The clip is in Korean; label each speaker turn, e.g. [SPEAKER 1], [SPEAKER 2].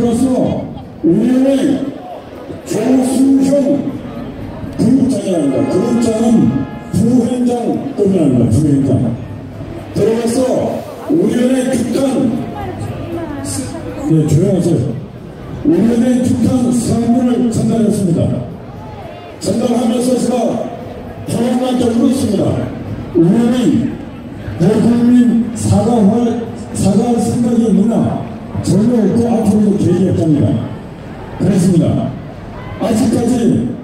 [SPEAKER 1] 그래서 우리의 조수형 부국장이랍니다. 그국장은 부회장급이랍니다. 부회장. 들어가서 우리의 북한 네, 조용하세요. 우리의 북한 상문을 전달했습니다. 전달하면서 제가 평안한테 물었습니다. 우리는 대국민 사과할, 사과할 생각이 있느냐? 전혀 없고 앞으로도. 그렇습니다. 아직까지